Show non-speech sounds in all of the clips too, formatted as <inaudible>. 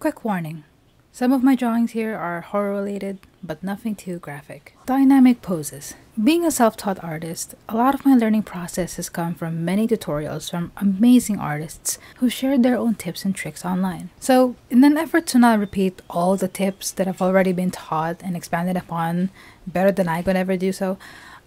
Quick warning. Some of my drawings here are horror related, but nothing too graphic. Dynamic poses. Being a self taught artist, a lot of my learning process has come from many tutorials from amazing artists who shared their own tips and tricks online. So, in an effort to not repeat all the tips that have already been taught and expanded upon better than I could ever do so,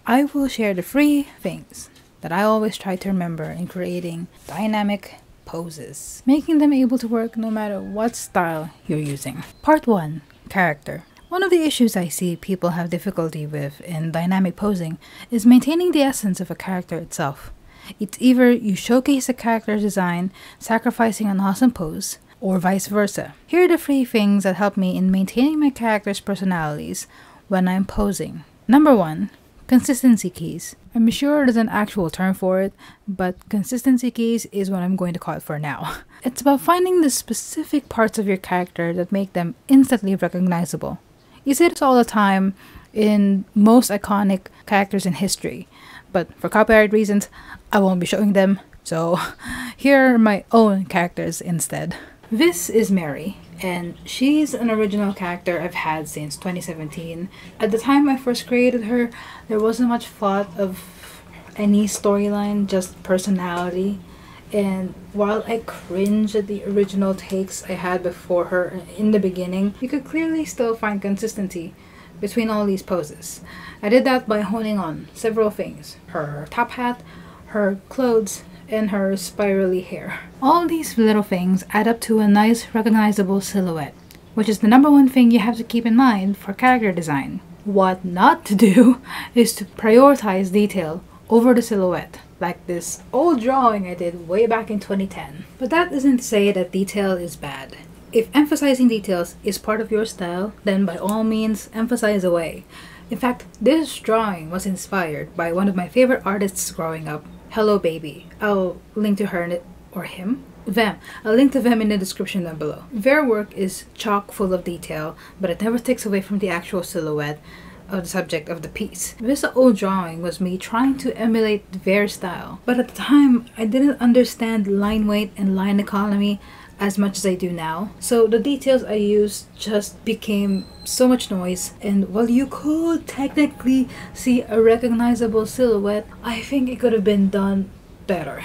I will share the three things that I always try to remember in creating dynamic poses, making them able to work no matter what style you're using. Part 1 Character. One of the issues I see people have difficulty with in dynamic posing is maintaining the essence of a character itself. It's either you showcase a character design, sacrificing an awesome pose, or vice versa. Here are the three things that help me in maintaining my character's personalities when I'm posing. Number one, consistency keys. I'm sure there's an actual term for it, but consistency keys is what I'm going to call it for now. <laughs> It's about finding the specific parts of your character that make them instantly recognizable. You see this all the time in most iconic characters in history, but for copyright reasons, I won't be showing them, so <laughs> here are my own characters instead. This is Mary, and she's an original character I've had since 2017. At the time I first created her, there wasn't much thought of any storyline, just personality. And while I cringe at the original takes I had before her in the beginning, you could clearly still find consistency between all these poses. I did that by honing on several things her top hat, her clothes, and her spirally hair. All these little things add up to a nice recognizable silhouette, which is the number one thing you have to keep in mind for character design. What not to do <laughs> is to prioritize detail over the silhouette like this old drawing I did way back in 2010. But that doesn't say that detail is bad. If emphasizing details is part of your style, then by all means emphasize away. In fact, this drawing was inspired by one of my favorite artists growing up, Hello Baby. I'll link to her in it, or him. Them. I'll link to them in the description down below. Their work is chock full of detail, but it never takes away from the actual silhouette of the subject of the piece. This old drawing was me trying to emulate their style, but at the time I didn't understand line weight and line economy as much as I do now. So the details I used just became so much noise and while you could technically see a recognizable silhouette, I think it could have been done better.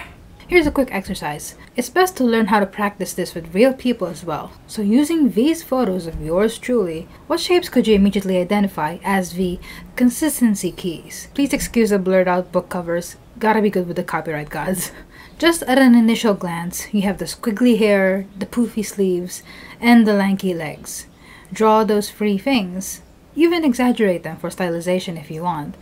Here's a quick exercise. It's best to learn how to practice this with real people as well. So using these photos of yours truly, what shapes could you immediately identify as the consistency keys? Please excuse the blurred out book covers. Gotta be good with the copyright gods. <laughs> Just at an initial glance, you have the squiggly hair, the poofy sleeves, and the lanky legs. Draw those free things. Even exaggerate them for stylization if you want,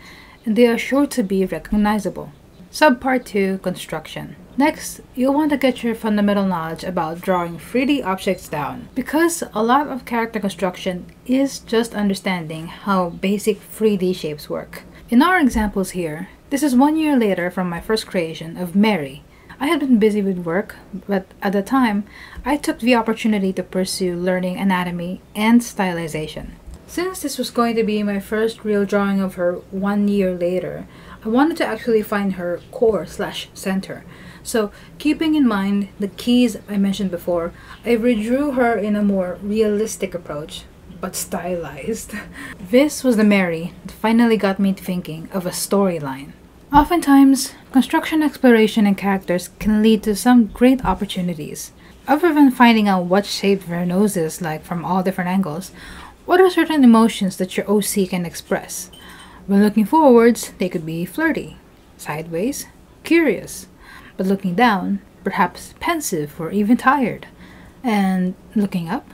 and they are sure to be recognizable. Subpart 2 Construction Next, you'll want to get your fundamental knowledge about drawing 3D objects down because a lot of character construction is just understanding how basic 3D shapes work. In our examples here, this is one year later from my first creation of Mary. I had been busy with work, but at the time, I took the opportunity to pursue learning anatomy and stylization. Since this was going to be my first real drawing of her one year later, I wanted to actually find her core slash center. So, keeping in mind the keys I mentioned before, I redrew her in a more realistic approach, but stylized. <laughs> this was the Mary that finally got me thinking of a storyline. Oftentimes, construction exploration and characters can lead to some great opportunities. Other than finding out what shape their nose is like from all different angles, what are certain emotions that your OC can express? When looking forwards, they could be flirty, sideways, curious, but looking down, perhaps pensive or even tired. And looking up,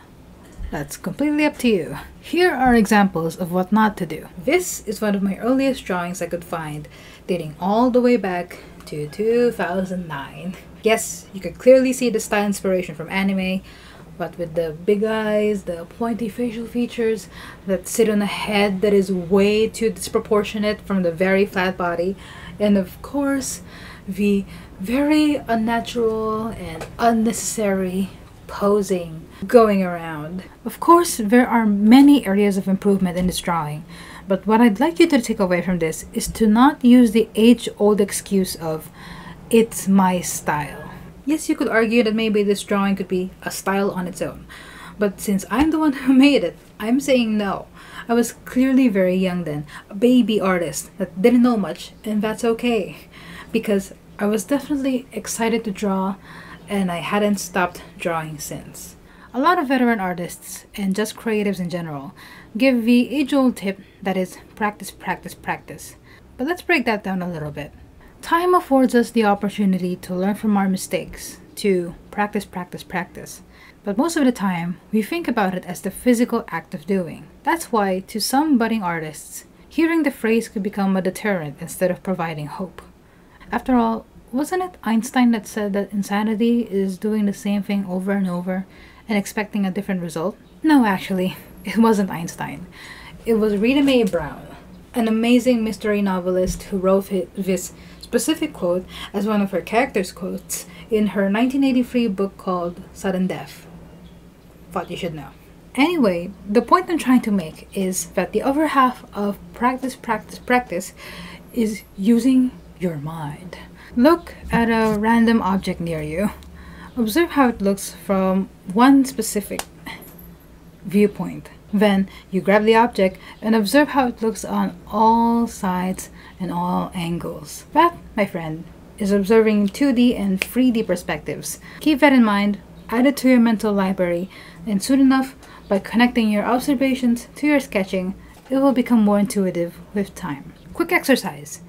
that's completely up to you. Here are examples of what not to do. This is one of my earliest drawings I could find, dating all the way back to 2009. Yes, you could clearly see the style inspiration from anime, but with the big eyes, the pointy facial features that sit on a head that is way too disproportionate from the very flat body, and of course, the very unnatural and unnecessary posing going around. Of course, there are many areas of improvement in this drawing, but what I'd like you to take away from this is to not use the age old excuse of, it's my style. Yes, you could argue that maybe this drawing could be a style on its own, But since I'm the one <laughs> who made it, I'm saying no. I was clearly very young then, a baby artist that didn't know much, and that's okay. Because I was definitely excited to draw, and I hadn't stopped drawing since. A lot of veteran artists, and just creatives in general, give the age old tip that is practice, practice, practice. But let's break that down a little bit. Time affords us the opportunity to learn from our mistakes, to practice, practice, practice. But most of the time, we think about it as the physical act of doing. That's why, to some budding artists, hearing the phrase could become a deterrent instead of providing hope. After all, wasn't it Einstein that said that insanity is doing the same thing over and over and expecting a different result? No, actually, <laughs> it wasn't Einstein. It was Rita Mae Brown, an amazing mystery novelist who wrote this specific quote as one of her characters' quotes in her 1983 book called Sudden Death thought you should know. Anyway, the point I'm trying to make is that the other half of practice, practice, practice is using your mind. Look at a random object near you. Observe how it looks from one specific viewpoint. Then you grab the object and observe how it looks on all sides and all angles. That, my friend, is observing 2D and 3D perspectives. Keep that in mind, add it to your mental library, and soon enough, by connecting your observations to your sketching, it will become more intuitive with time. Quick exercise.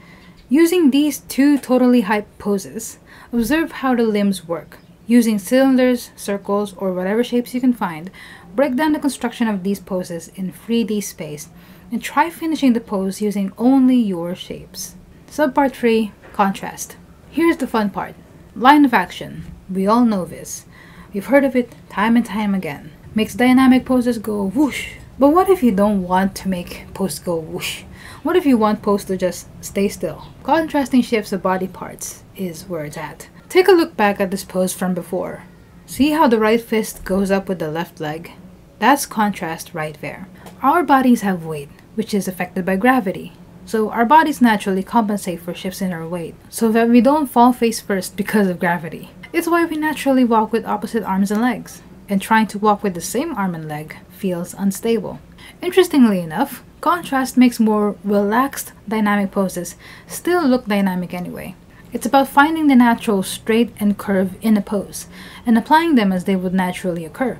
Using these two totally hype poses, observe how the limbs work. Using cylinders, circles, or whatever shapes you can find, break down the construction of these poses in 3D space and try finishing the pose using only your shapes. Subpart 3 Contrast. Here's the fun part line of action. We all know this. We've heard of it time and time again. Makes dynamic poses go whoosh. But what if you don't want to make pose go whoosh? What if you want pose to just stay still? Contrasting shapes of body parts is where it's at. Take a look back at this pose from before. See how the right fist goes up with the left leg? That's contrast right there. Our bodies have weight, which is affected by gravity. So our bodies naturally compensate for shifts in our weight, so that we don't fall face first because of gravity. It's why we naturally walk with opposite arms and legs, and trying to walk with the same arm and leg feels unstable. Interestingly enough, contrast makes more relaxed dynamic poses still look dynamic anyway. It's about finding the natural straight and curve in a pose, and applying them as they would naturally occur.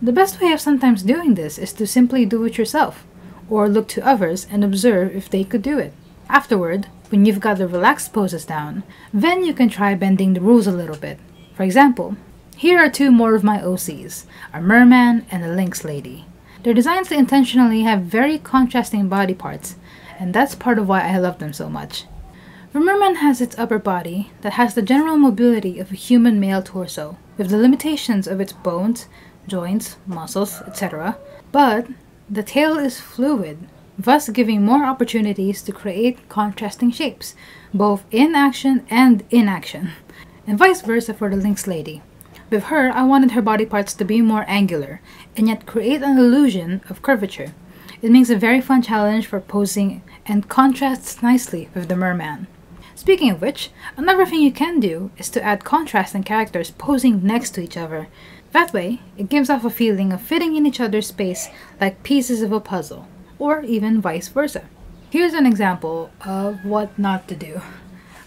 The best way of sometimes doing this is to simply do it yourself, or look to others and observe if they could do it. Afterward, when you've got the relaxed poses down, then you can try bending the rules a little bit for example, here are two more of my OCs, a merman and a lynx lady. Their designs intentionally have very contrasting body parts, and that's part of why I love them so much. The merman has its upper body that has the general mobility of a human male torso, with the limitations of its bones, joints, muscles, etc. But the tail is fluid, thus giving more opportunities to create contrasting shapes, both in action and inaction and vice versa for the Lynx lady. With her, I wanted her body parts to be more angular, and yet create an illusion of curvature. It makes a very fun challenge for posing and contrasts nicely with the merman. Speaking of which, another thing you can do is to add contrast in characters posing next to each other. That way, it gives off a feeling of fitting in each other's space like pieces of a puzzle, or even vice versa. Here's an example of what not to do.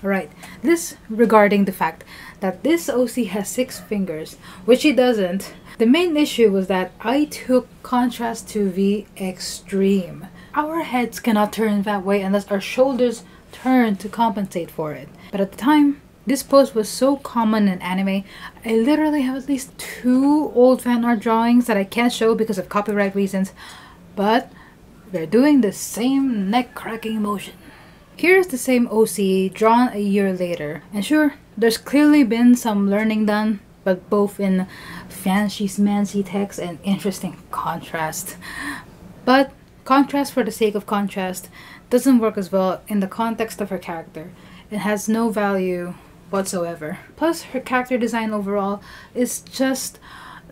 Alright, this regarding the fact that this OC has six fingers, which he doesn't. The main issue was that I took contrast to the extreme. Our heads cannot turn that way unless our shoulders turn to compensate for it. But at the time, this pose was so common in anime, I literally have at least two old fan art drawings that I can't show because of copyright reasons, but they're doing the same neck cracking motion. Here's the same OC drawn a year later, and sure, there's clearly been some learning done, but both in fancy smancy text and interesting contrast. But contrast for the sake of contrast doesn't work as well in the context of her character and has no value whatsoever. Plus, her character design overall is just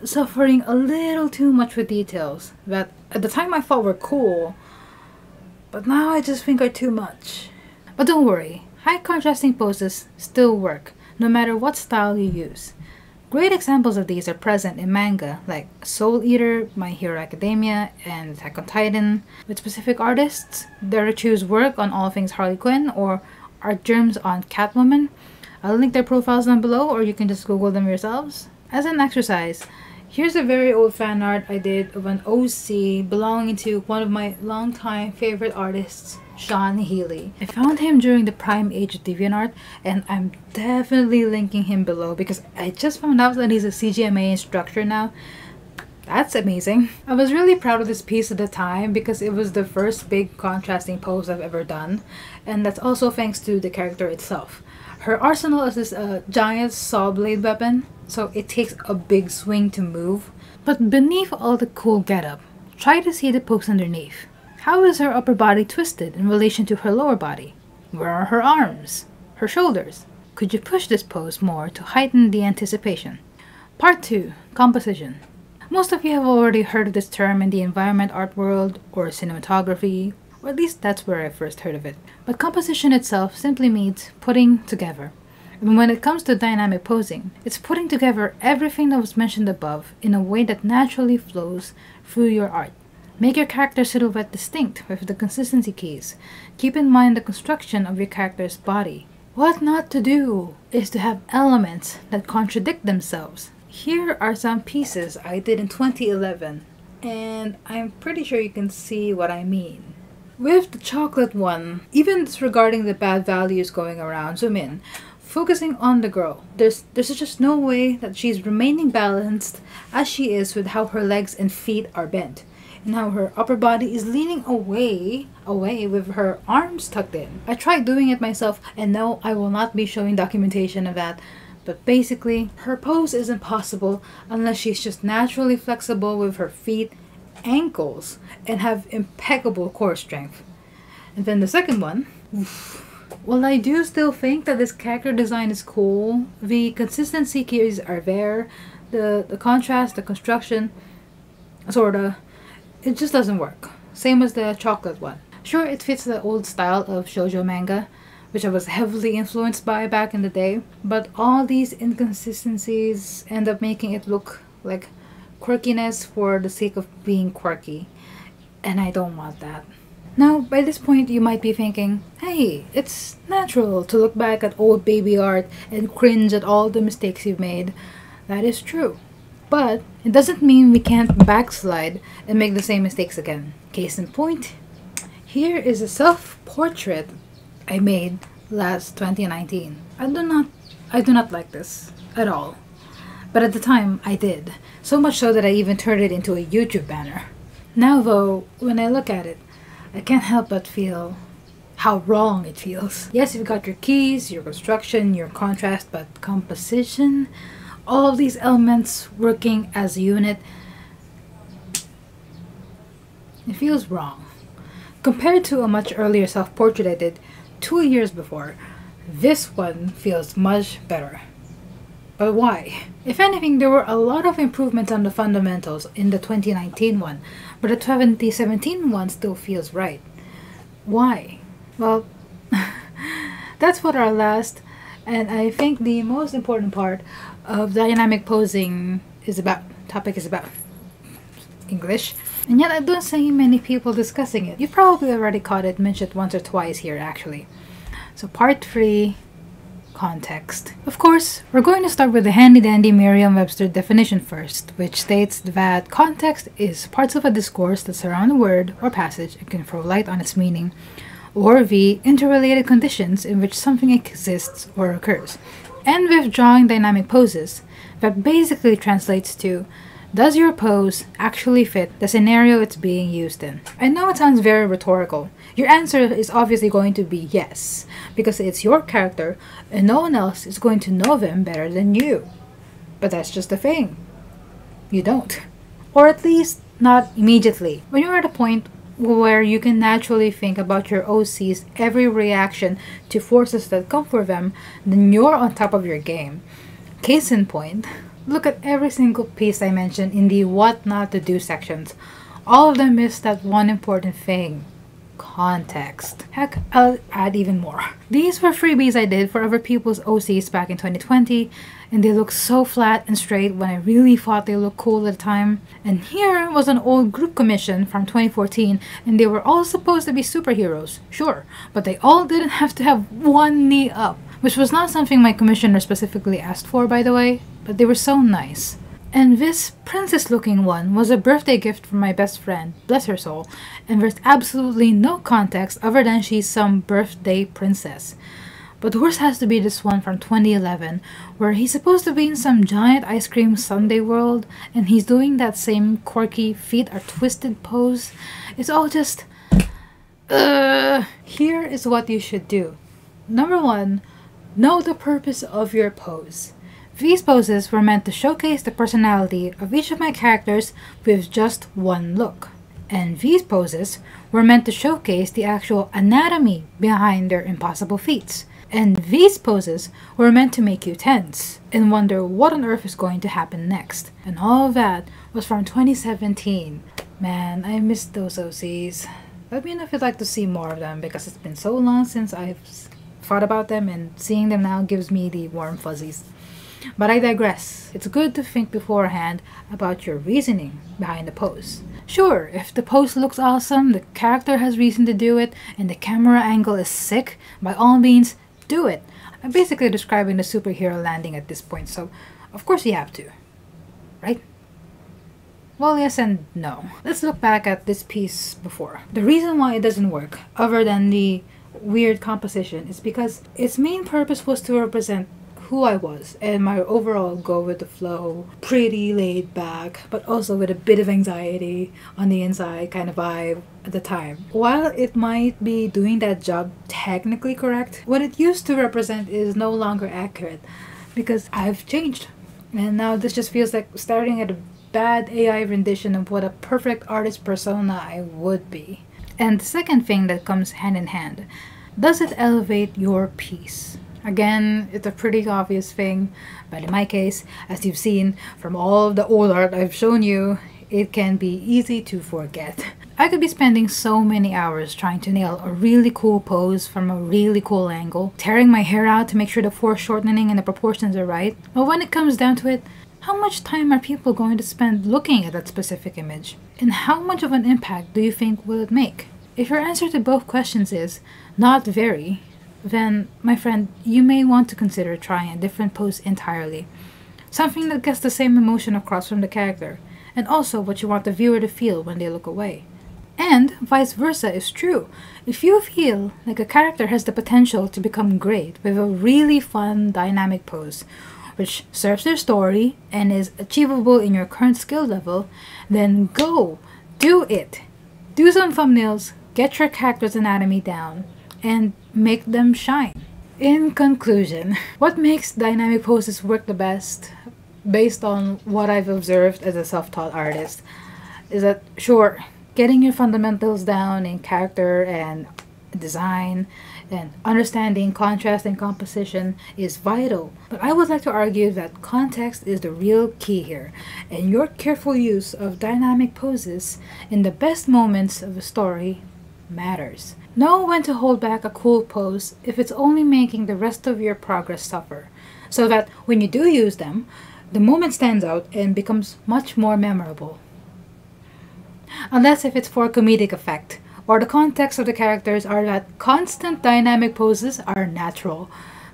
suffering a little too much with details that at the time I thought were cool, but now I just think are too much. But don't worry, high contrasting poses still work, no matter what style you use. Great examples of these are present in manga like Soul Eater, My Hero Academia, and Attack on Titan, with specific artists. Chew's work on all things Harley Quinn or Artgerm's on Catwoman. I'll link their profiles down below or you can just Google them yourselves. As an exercise, here's a very old fan art I did of an OC belonging to one of my longtime favorite artists, Shaun Healey. I found him during the prime age of DeviantArt and I'm definitely linking him below because I just found out that he's a CGMA instructor now. That's amazing. I was really proud of this piece at the time because it was the first big contrasting pose I've ever done and that's also thanks to the character itself. Her arsenal is this uh, giant saw blade weapon so it takes a big swing to move. But beneath all the cool getup, try to see the pose underneath. How is her upper body twisted in relation to her lower body? Where are her arms? Her shoulders? Could you push this pose more to heighten the anticipation? Part 2 Composition. Most of you have already heard of this term in the environment art world or cinematography, or at least that's where I first heard of it. But composition itself simply means putting together. And when it comes to dynamic posing, it's putting together everything that was mentioned above in a way that naturally flows through your art. Make your character silhouette distinct with the consistency keys. Keep in mind the construction of your character's body. What not to do is to have elements that contradict themselves. Here are some pieces I did in 2011, and I'm pretty sure you can see what I mean. With the chocolate one, even disregarding the bad values going around, zoom in, focusing on the girl. There's there's just no way that she's remaining balanced as she is with how her legs and feet are bent. Now her upper body is leaning away, away with her arms tucked in. I tried doing it myself and no, I will not be showing documentation of that. But basically, her pose isn't possible unless she's just naturally flexible with her feet, ankles, and have impeccable core strength. And then the second one, well, I do still think that this character design is cool. The consistency keys are there. The, the contrast, the construction, sorta it just doesn't work. Same as the chocolate one. Sure, it fits the old style of shoujo manga, which I was heavily influenced by back in the day, but all these inconsistencies end up making it look like quirkiness for the sake of being quirky, and I don't want that. Now, by this point, you might be thinking, hey, it's natural to look back at old baby art and cringe at all the mistakes you've made. That is true. But it doesn't mean we can't backslide and make the same mistakes again. Case in point, here is a self-portrait I made last 2019. I do not I do not like this at all. But at the time I did. So much so that I even turned it into a YouTube banner. Now though, when I look at it, I can't help but feel how wrong it feels. Yes, you've got your keys, your construction, your contrast, but composition? All these elements working as a unit, it feels wrong. Compared to a much earlier self-portrait I did two years before, this one feels much better. But why? If anything, there were a lot of improvements on the fundamentals in the 2019 one, but the 2017 one still feels right. Why? Well, <laughs> that's what our last and I think the most important part of dynamic posing is about topic is about English. And yet I don't see many people discussing it. You probably already caught it mentioned once or twice here actually. So part 3 context. Of course, we're going to start with the handy dandy Merriam-Webster definition first, which states that context is parts of a discourse that surround a word or passage and can throw light on its meaning or V. Interrelated conditions in which something exists or occurs. And with drawing dynamic poses, that basically translates to Does your pose actually fit the scenario it's being used in? I know it sounds very rhetorical. Your answer is obviously going to be yes, because it's your character and no one else is going to know them better than you. But that's just the thing. You don't. Or at least not immediately. When you're at a point where you can naturally think about your OC's every reaction to forces that come for them, then you're on top of your game. Case in point, look at every single piece I mentioned in the what not to do sections. All of them miss that one important thing context. Heck, I'll add even more. These were freebies I did for other people's OCs back in 2020, and they look so flat and straight when I really thought they looked cool at the time. And here was an old group commission from 2014, and they were all supposed to be superheroes, sure, but they all didn't have to have one knee up, which was not something my commissioner specifically asked for, by the way, but they were so nice. And this princess looking one was a birthday gift from my best friend, bless her soul, and there's absolutely no context other than she's some birthday princess. But the worst has to be this one from 2011, where he's supposed to be in some giant ice cream sundae world, and he's doing that same quirky feet are twisted pose. It's all just. Uh, here is what you should do. Number one, know the purpose of your pose. These poses were meant to showcase the personality of each of my characters with just one look. And these poses were meant to showcase the actual anatomy behind their impossible feats. And these poses were meant to make you tense and wonder what on earth is going to happen next. And all of that was from 2017. Man, I missed those OCs. Let me know if you'd like to see more of them because it's been so long since I've thought about them and seeing them now gives me the warm fuzzies. But I digress. It's good to think beforehand about your reasoning behind the pose. Sure, if the pose looks awesome, the character has reason to do it, and the camera angle is sick, by all means, do it. I'm basically describing the superhero landing at this point, so of course you have to. Right? Well, yes and no. Let's look back at this piece before. The reason why it doesn't work, other than the weird composition, is because its main purpose was to represent who I was and my overall go with the flow, pretty laid back, but also with a bit of anxiety on the inside kind of vibe at the time. While it might be doing that job technically correct, what it used to represent is no longer accurate because I've changed. And now this just feels like starting at a bad AI rendition of what a perfect artist persona I would be. And the second thing that comes hand in hand does it elevate your piece? Again, it's a pretty obvious thing, but in my case, as you've seen from all the old art I've shown you, it can be easy to forget. I could be spending so many hours trying to nail a really cool pose from a really cool angle, tearing my hair out to make sure the foreshortening and the proportions are right. But when it comes down to it, how much time are people going to spend looking at that specific image? And how much of an impact do you think will it make? If your answer to both questions is not very, then, my friend, you may want to consider trying a different pose entirely. Something that gets the same emotion across from the character, and also what you want the viewer to feel when they look away. And vice versa is true. If you feel like a character has the potential to become great with a really fun, dynamic pose, which serves their story and is achievable in your current skill level, then go! Do it! Do some thumbnails, get your character's anatomy down, and make them shine. In conclusion, what makes dynamic poses work the best, based on what I've observed as a self taught artist, is that sure, getting your fundamentals down in character and design and understanding contrast and composition is vital. But I would like to argue that context is the real key here, and your careful use of dynamic poses in the best moments of a story matters. Know when to hold back a cool pose if it's only making the rest of your progress suffer, so that when you do use them, the moment stands out and becomes much more memorable. Unless if it's for comedic effect, or the context of the characters are that constant dynamic poses are natural.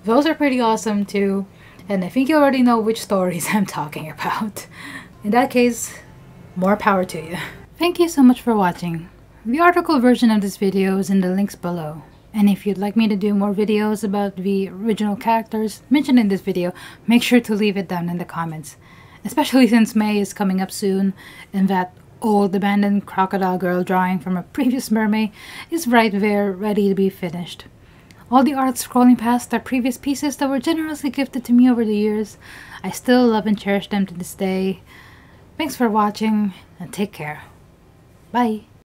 Those are pretty awesome too, and I think you already know which stories <laughs> I'm talking about. In that case, more power to you. Thank you so much for watching. The article version of this video is in the links below. And if you'd like me to do more videos about the original characters mentioned in this video, make sure to leave it down in the comments. Especially since May is coming up soon, and that old abandoned crocodile girl drawing from a previous Mermay is right there ready to be finished. All the art scrolling past are previous pieces that were generously gifted to me over the years. I still love and cherish them to this day. Thanks for watching, and take care. Bye.